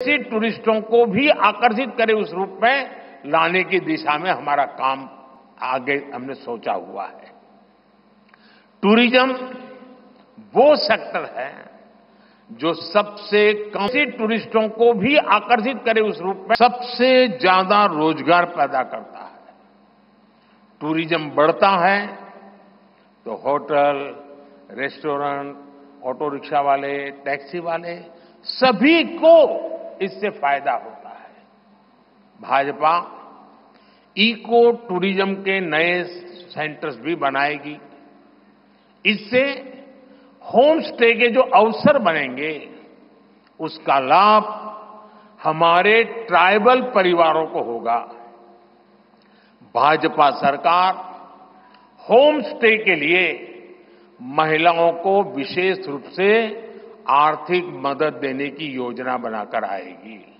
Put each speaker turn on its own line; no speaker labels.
विदेशी टूरिस्टों को भी आकर्षित करे उस रूप में, लाने की दिशा में हमारा काम आगे हमने सोचा हुआ है। टूरिज़्म वो सेक्टर है जो सबसे कम टूरिस्टों को भी आकर्षित करे उस रूप में सबसे ज़्यादा रोज़गार पैदा करता है। टूरिज़्म बढ़ता है तो होटल, रेस्टोरेंट, ऑटो रिक्शा वाले, टैक्सी वाले सभी को इससे फ़ायदा होता है। भाजपा इको टूरिज़्म के नए सेंटर्स भी बनाएगी। इससे होम स्टे के जो अवसर बनेंगे, उसका लाभ हमारे ट्राइबल परिवारों को होगा। भाजपा सरकार होम स्टे के लिए महिलाओं को विशेष रूप से आर्थिक मदद देने की योजना बनाकर आएगी।